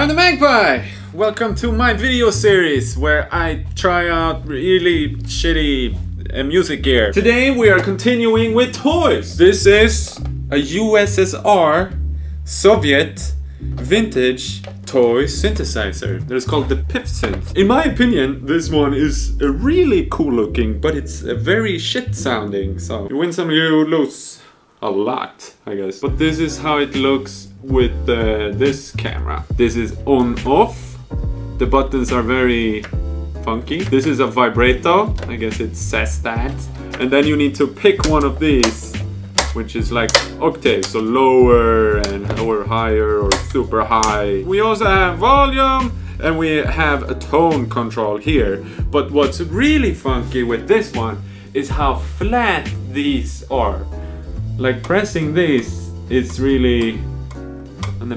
I'm the Magpie! Welcome to my video series where I try out really shitty uh, music gear. Today we are continuing with toys. This is a USSR Soviet vintage toy synthesizer that is called the Pifsynth. In my opinion, this one is a really cool looking, but it's a very shit sounding. So you win some, you lose a lot, I guess. But this is how it looks with uh, this camera. This is on off. The buttons are very funky. This is a vibrato, I guess it says that. And then you need to pick one of these, which is like octaves, so lower and or higher or super high. We also have volume and we have a tone control here. But what's really funky with this one is how flat these are. Like pressing this is really on the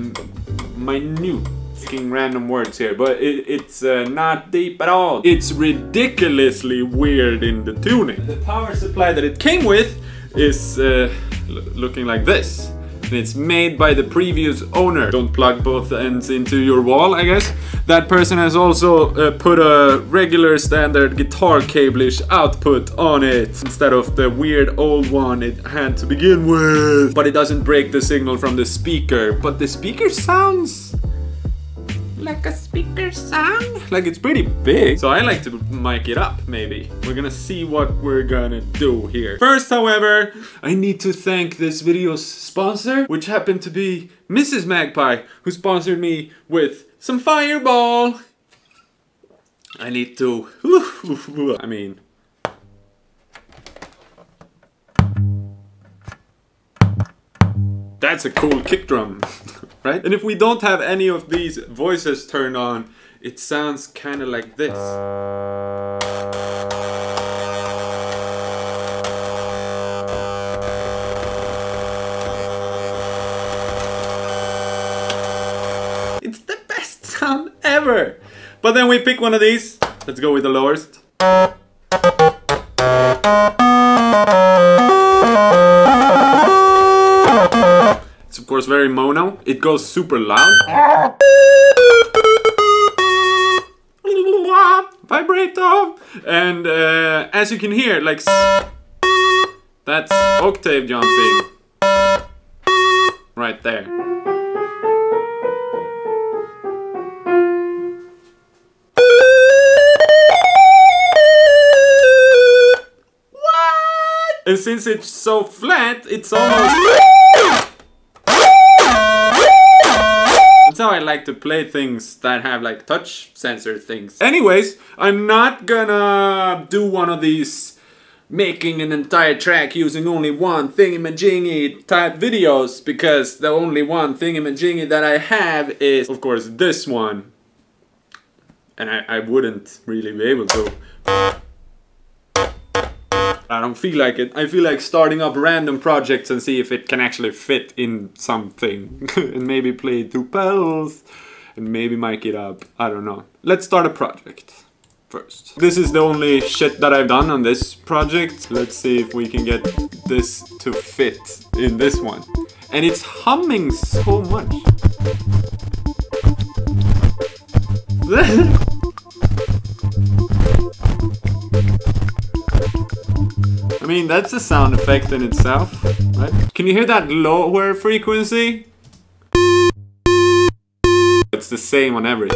minute fucking random words here, but it, it's uh, not deep at all. It's ridiculously weird in the tuning. The power supply that it came with is uh, looking like this. It's made by the previous owner. Don't plug both ends into your wall, I guess. That person has also uh, put a regular standard guitar cable-ish output on it instead of the weird old one it had to begin with. But it doesn't break the signal from the speaker. But the speaker sounds like a speaker sound. Like it's pretty big. So I like to mic it up, maybe. We're gonna see what we're gonna do here. First, however, I need to thank this video's sponsor, which happened to be Mrs. Magpie, who sponsored me with some fireball. I need to, I mean, that's a cool kick drum, right? And if we don't have any of these voices turned on, it sounds kind of like this. It's the best sound ever! But then we pick one of these. Let's go with the lowest. Course very mono. It goes super loud. Vibrato! And uh, as you can hear, like that's octave jumping. Right there. What? And since it's so flat, it's almost... That's how I like to play things that have like touch sensor things. Anyways, I'm not gonna do one of these making an entire track using only one thingamajiggy type videos because the only one thingamajiggy that I have is of course this one. And I, I wouldn't really be able to. I don't feel like it. I feel like starting up random projects and see if it can actually fit in something. and maybe play two pedals and maybe mic it up. I don't know. Let's start a project first. This is the only shit that I've done on this project. Let's see if we can get this to fit in this one. And it's humming so much. mean, that's a sound effect in itself, right? Can you hear that lower frequency? It's the same on every.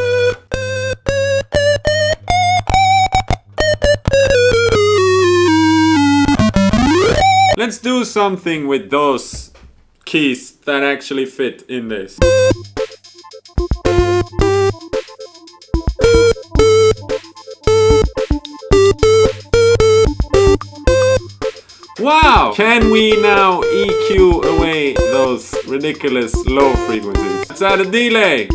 Let's do something with those keys that actually fit in this. Wow! Can we now EQ away those ridiculous low frequencies? Let's add a delay!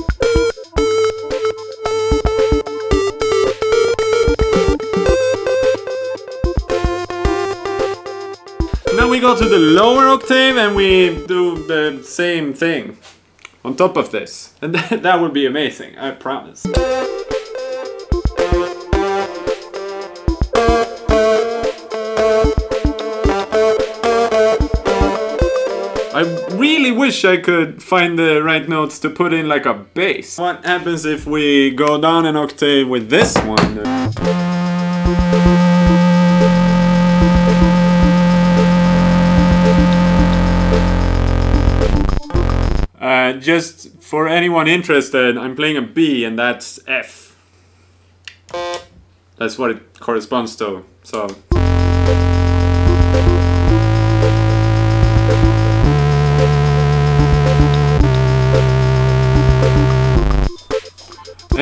Now we go to the lower octave and we do the same thing on top of this. And that would be amazing, I promise. Wish I could find the right notes to put in like a bass. What happens if we go down an octave with this one? Uh, just for anyone interested, I'm playing a B and that's F. That's what it corresponds to. So.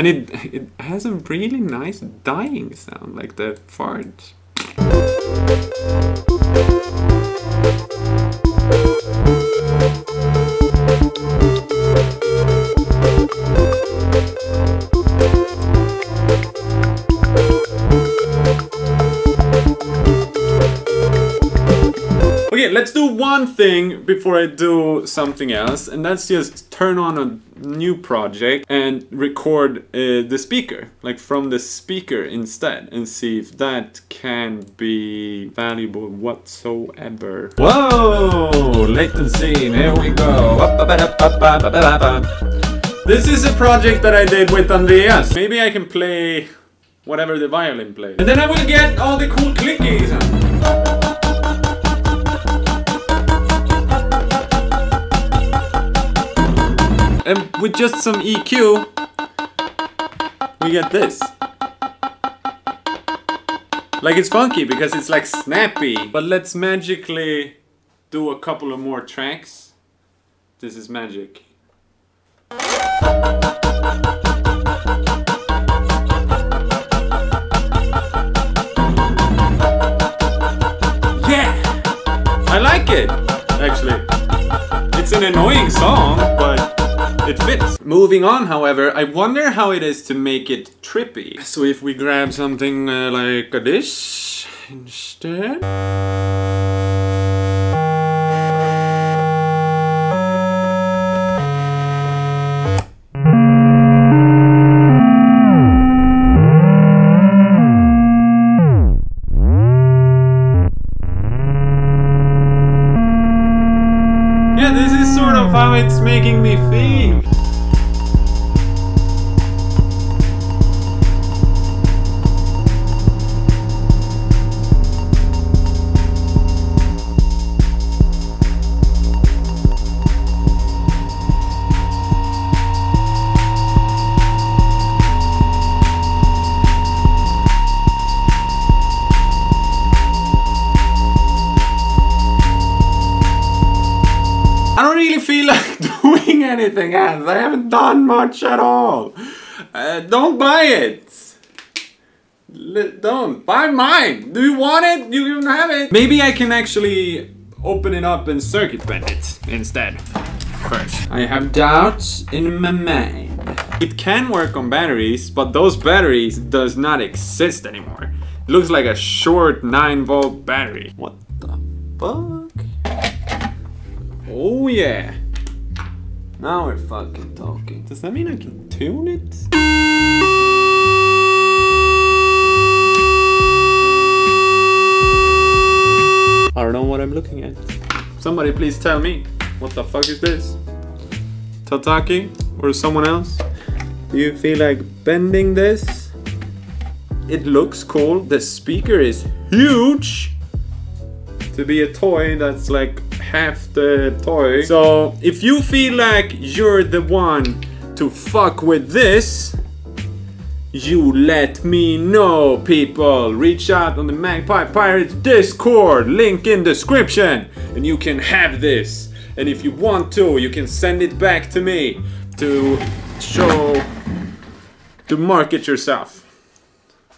And it, it has a really nice dying sound, like the fart. Okay, let's do one thing before I do something else, and that's just turn on a new project and record uh, the speaker, like from the speaker instead, and see if that can be valuable whatsoever. Whoa! Latency, here we go. This is a project that I did with Andreas. Maybe I can play whatever the violin plays. And then I will get all the cool clickies. With just some EQ, we get this. Like it's funky because it's like snappy. But let's magically do a couple of more tracks. This is magic. Yeah! I like it, actually. It's an annoying song, it fits. Moving on, however, I wonder how it is to make it trippy. So if we grab something uh, like this instead. Yeah, this is sort of how it's making me feel. Anything else. I haven't done much at all. Uh, don't buy it. L- don't buy mine. Do you want it? You can have it. Maybe I can actually open it up and circuit bend it instead. First, I have doubts in my mind. It can work on batteries, but those batteries does not exist anymore. It looks like a short 9 volt battery. What the fuck? Oh yeah. Now we're fucking talking. Does that mean I can tune it? I don't know what I'm looking at. Somebody please tell me. What the fuck is this? Tataki? Or someone else? Do you feel like bending this? It looks cool. The speaker is huge to be a toy that's like half the toy. So if you feel like you're the one to fuck with this, you let me know, people. Reach out on the Magpie Pirates Discord, link in description, and you can have this. And if you want to, you can send it back to me to show, to market yourself.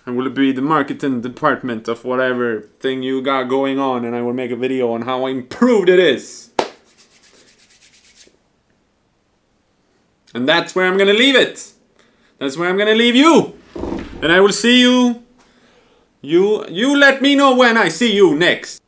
I will be the marketing department of whatever thing you got going on, and I will make a video on how improved it is. And that's where I'm gonna leave it. That's where I'm gonna leave you. And I will see you. You you let me know when I see you next.